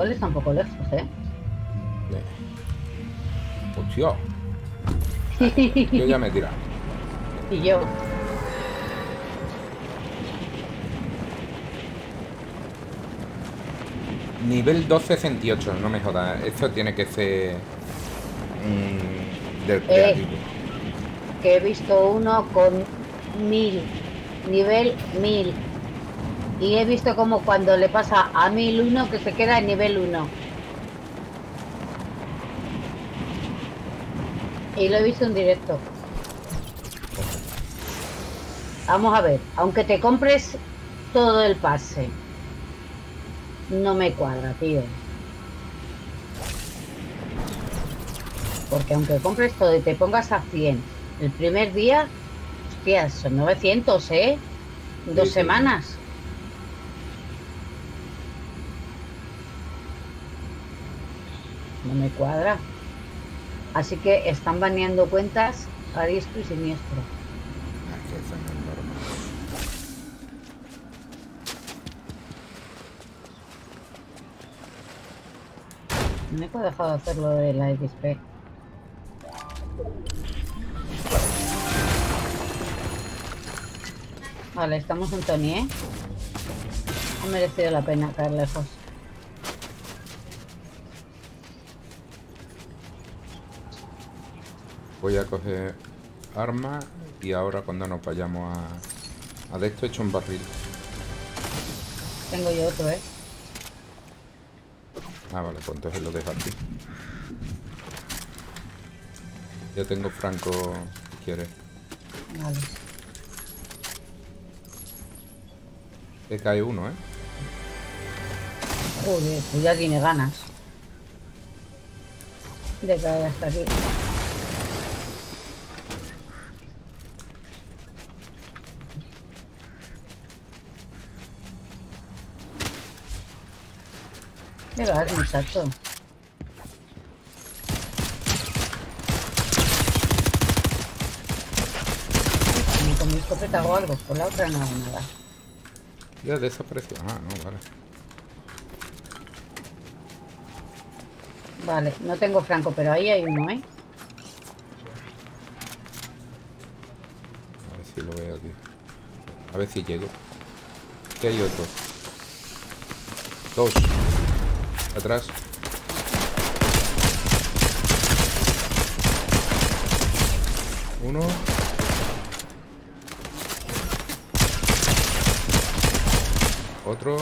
igual está un poco lejos, ¿eh? Hostia. Yo ya me he tirado. y yo. Nivel 12 centiocho, no me jodas. Esto tiene que ser... mm, del creativo. Que he visto uno con mil, nivel mil. Y he visto como cuando le pasa a mil uno que se queda en nivel 1. Y lo he visto en directo. Vamos a ver, aunque te compres todo el pase, no me cuadra, tío. Porque aunque compres todo y te pongas a 100 el primer día, hostias, son 900, ¿eh? Dos Sí, sí. semanas. No me cuadra. Así que están baneando cuentas a diestro y siniestro. Ah, que eso no es normal. No he dejado de hacerlo de la XP. Vale, estamos en Tony, ¿eh? Ha merecido la pena caer lejos. Voy a coger arma y ahora cuando nos vayamos a... A de esto he hecho un barril. Tengo yo otro, ¿eh? Ah, vale, pues entonces lo dejo aquí. Ya tengo franco si quieres. Vale. He caído uno, ¿eh? Joder, pues ya tiene ganas. De caer hasta aquí. ¿Qué vas, muchacho? Ni con mi escopeta hago algo, con la otra no hago nada. Ya desapareció. Ah, no, vale. Vale, no tengo franco, pero ahí hay uno, ¿eh? A ver si lo veo aquí. A ver si llego. ¿Qué hay otro? Dos. Atrás. Uno. Otro.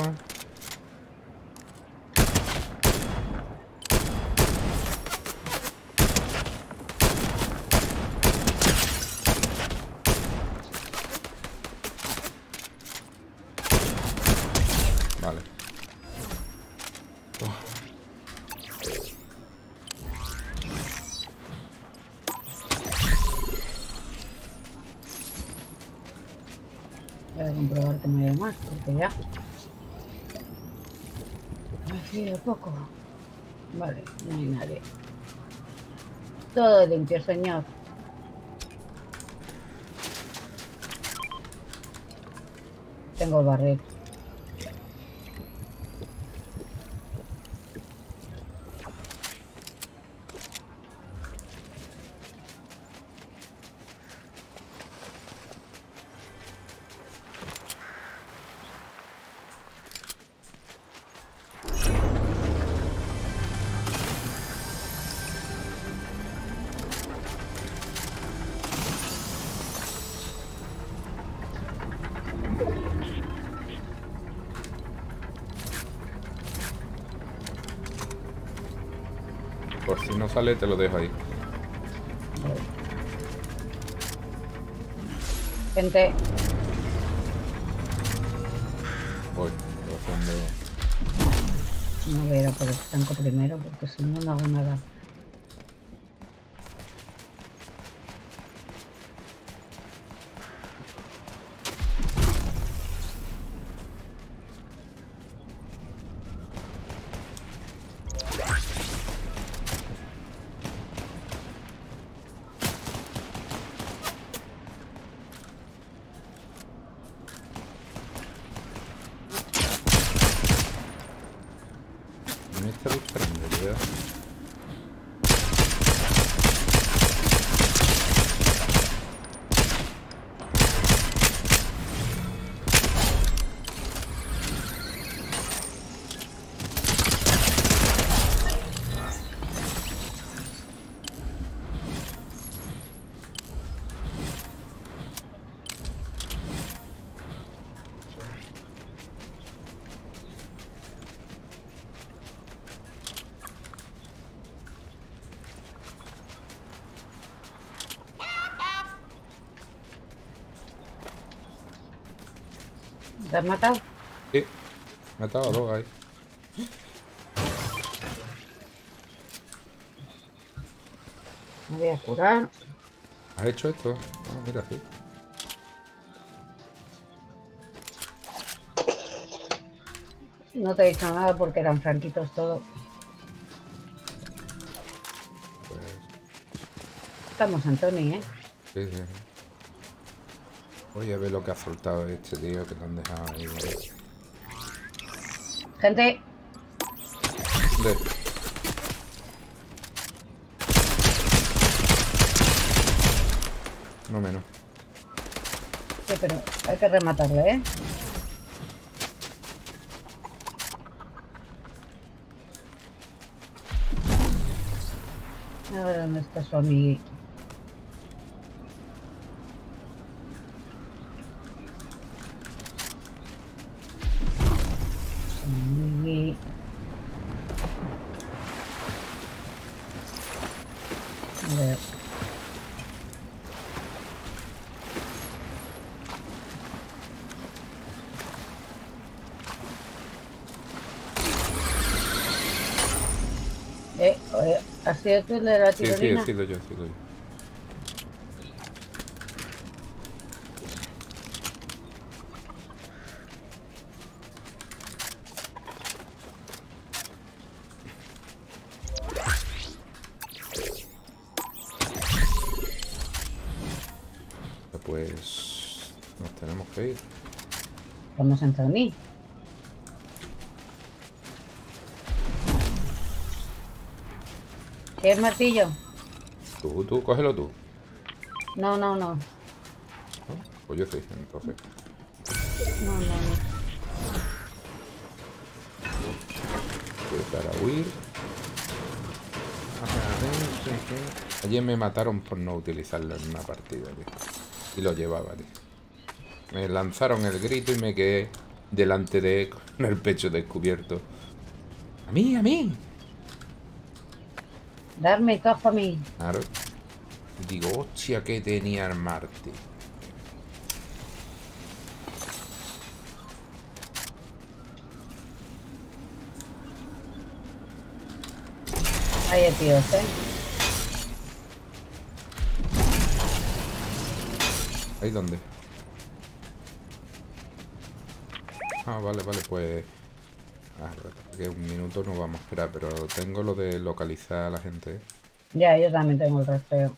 Vale. Voy a comprobar que hay más, porque ya. Así de poco. Vale, no hay nadie. Todo limpio, señor. Tengo el barril. No sale, te lo dejo ahí. Gente, Voy. Haciendo... no voy a ir a por el franco primero, porque si no, no hago nada. ¿Te has matado? Sí. Matado a dos ahí. Me voy a curar. ¿Has hecho esto? Ah, mira, sí. No te he dicho nada porque eran franquitos todos. Pues, Estamos en Tony, ¿eh? sí, sí. Voy a ver lo que ha soltado este tío que lo han dejado ahí. ¿vale? Gente. No menos. sí, pero hay que rematarle, ¿eh? A ver dónde está su amiguito. Su amigui- A ver. Eh, eh, ¿Has sido tú el de la Sí, sí, tirolina? he sido yo, he sido yo. Pues nos tenemos que ir. Vamos en Tony. ¿Quieres martillo? Tú, tú, cógelo tú. No, no, no. ¿no? Pues yo sí, entonces. No, no, no. Para huir. ¿qué? Ayer me mataron por no utilizarlo en una partida, tío. Y lo llevaba, tío. Me lanzaron el grito y me quedé delante de él con el pecho descubierto. ¡A mí, a mí! Darme cojo a mí. Claro. Digo, hostia, que tenía el Marte. Hay tíos, ¿eh? ¿Ahí dónde? Ah, vale, vale, pues... Ah, que un minuto no vamos a esperar, pero tengo lo de localizar a la gente. ¿eh? Ya, yo también tengo el rastreo.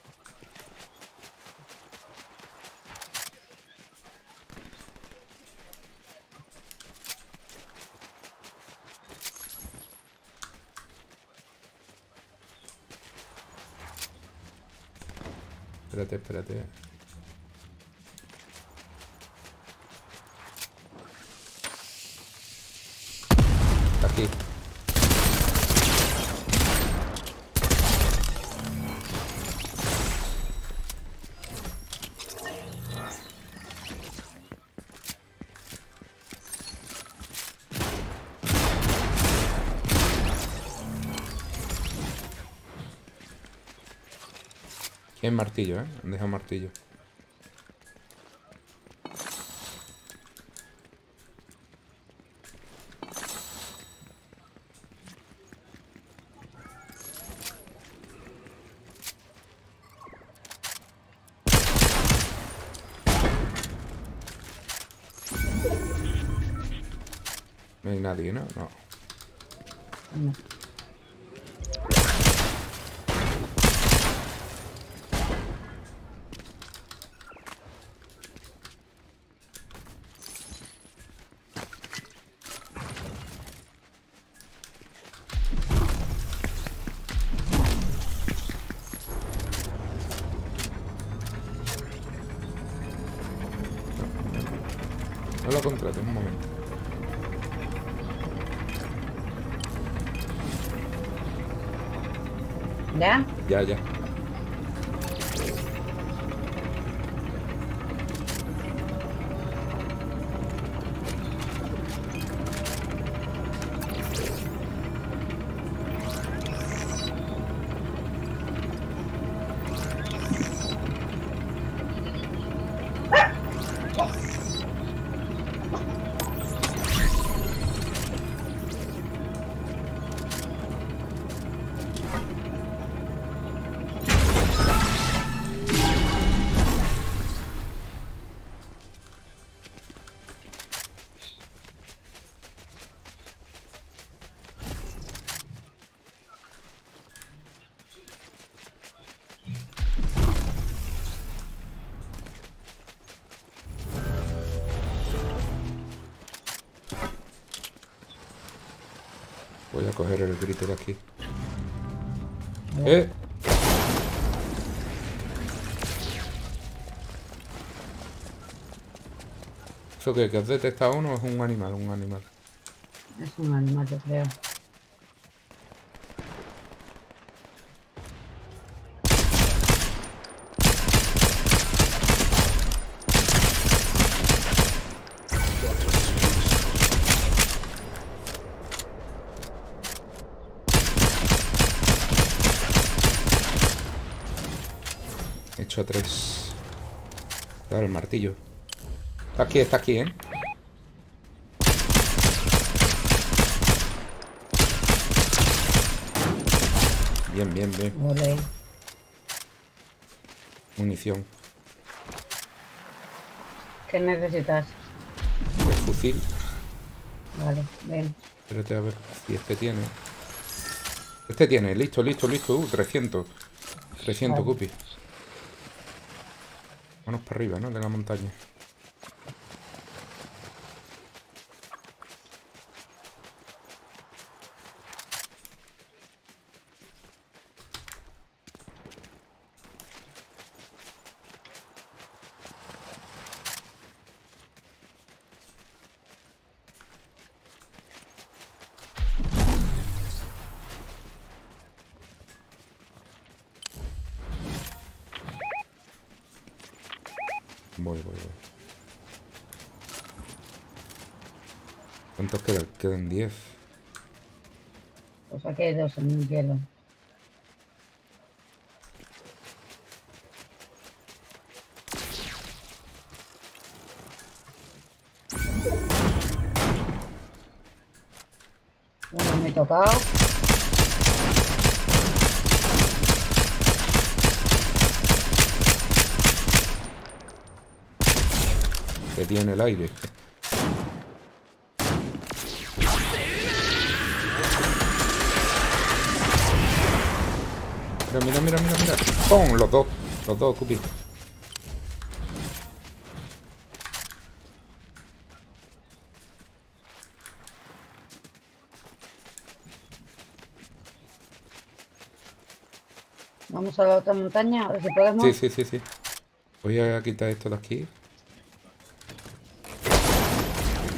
Espérate, espérate. ¿Quién martillo, eh? Han martillo. No hay nadie, ¿no? No. No. No lo contrates, un momento. ¿Ya? Ya, ya. Voy a coger el grito de aquí. ¡Eh! ¿Eso qué? ¿Que has detectado uno o es un animal? Un animal. Es un animal, yo creo. Hecho a tres. Claro, el martillo. Está aquí, está aquí, ¿eh? Bien, bien, bien. Ole. Munición. ¿Qué necesitas? El fusil. Vale, ven. Espérate a ver si este tiene. Este tiene, listo, listo, listo. Uh, 300. 300 Vale. cupis. Vámonos para arriba, ¿no? De la montaña. Voy, voy, voy. ¿Cuántos quedan? Quedan 10. Pues aquí hay dos en el hielo. Uno me he tocado. Que tiene el aire. Mira, mira, mira, mira, mira. ¡Pum! Los dos. Los dos, Cupi. Vamos a la otra montaña, a ver si podemos. Sí, sí, sí, sí. Voy a quitar esto de aquí.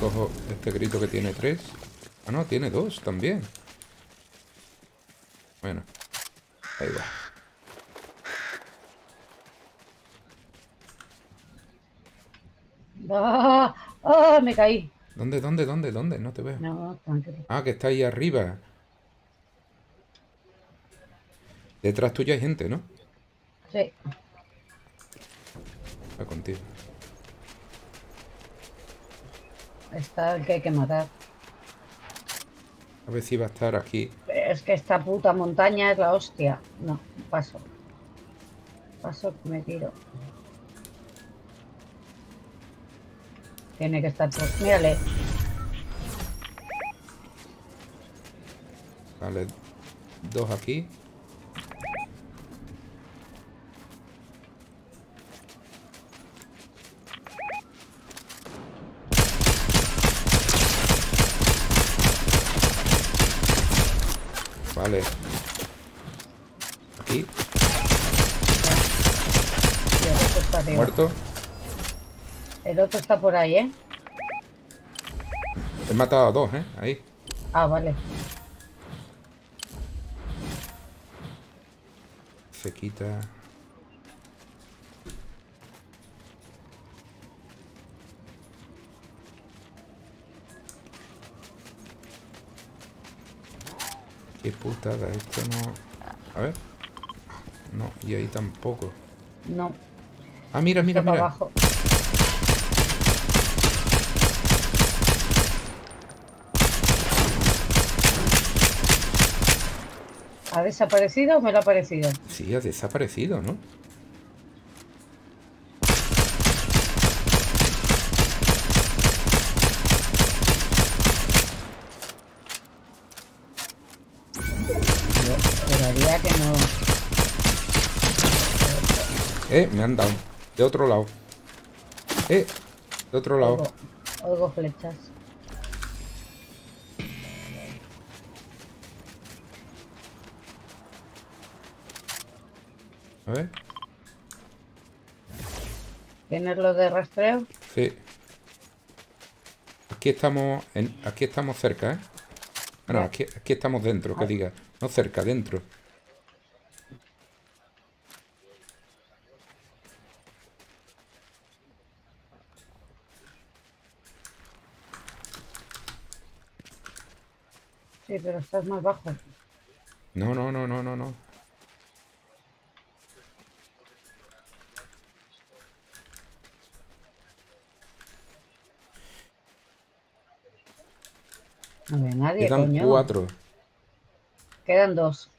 Cojo este grito que tiene tres. Ah, no, tiene dos también. Bueno. Ahí va. ¡Ah! ¡Ah! Me caí. ¿Dónde, dónde, dónde, dónde? No te veo. No, tranquilo. Ah, que está ahí arriba. Detrás tuya hay gente, ¿no? Sí. Va contigo. Está el que hay que matar. A ver si va a estar aquí. Es que esta puta montaña es la hostia. No, paso. Paso, me tiro. Tiene que estar por... Mírale. Vale. Dos aquí. Vale. Aquí, Y el otro está arriba. muerto. El otro está por ahí, ¿eh? He matado a dos, ¿eh? Ahí. Ah, vale. Se quita. Qué putada, esto no... A ver. No, y ahí tampoco. No, Ah, mira, mira, está para mira. abajo. ¿Ha desaparecido o me lo ha parecido? Sí, ha desaparecido, ¿no? Yo juraría que no. Eh, me han dado. De otro lado. Eh, de otro lado. Oigo, oigo flechas. Ver. ¿Tienes lo de rastreo? Sí. Aquí estamos, en, aquí estamos cerca, ¿eh? Bueno, Ya. aquí, aquí estamos dentro, que diga. No cerca, dentro. Sí, pero estás más bajo. No, no, no, no, no, no. No nadie, Quedan coño. cuatro. Quedan dos.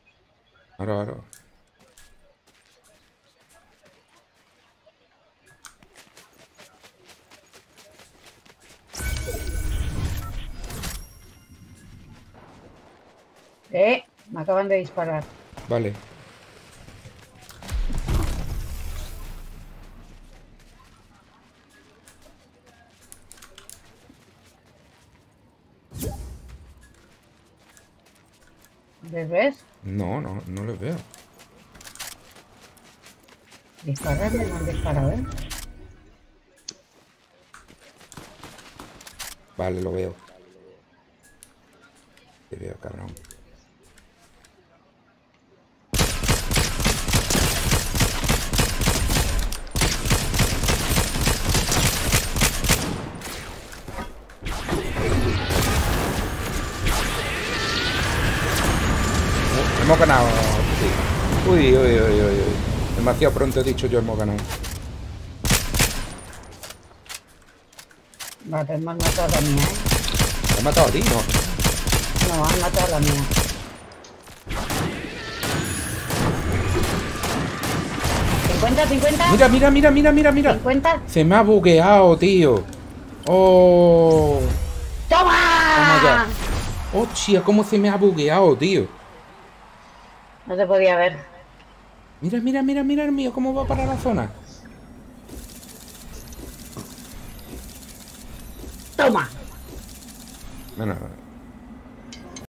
Ahora, ahora. Eh, me acaban de disparar. Vale. ¿Les ves? No, no, no los veo. Dispararme, no han disparado, ¿eh? Vale, lo veo. Te veo, cabrón. Hemos ganado. sí. Uy, uy, uy, uy, uy. Demasiado pronto he dicho yo hemos ganado. Vale, me han matado a la mía, ¿eh? ¿Te he matado a ti? No. No, han matado a la mía. ¿50, 50? Mira, mira, mira, mira, mira, mira. ¿50? Se me ha bugueado, tío. Oh. ¡Toma! Toma ya. Hostia, cómo se me ha bugueado, tío. No te podía ver. Mira, mira, mira, mira el mío, cómo va para la zona. ¡Toma! Bueno,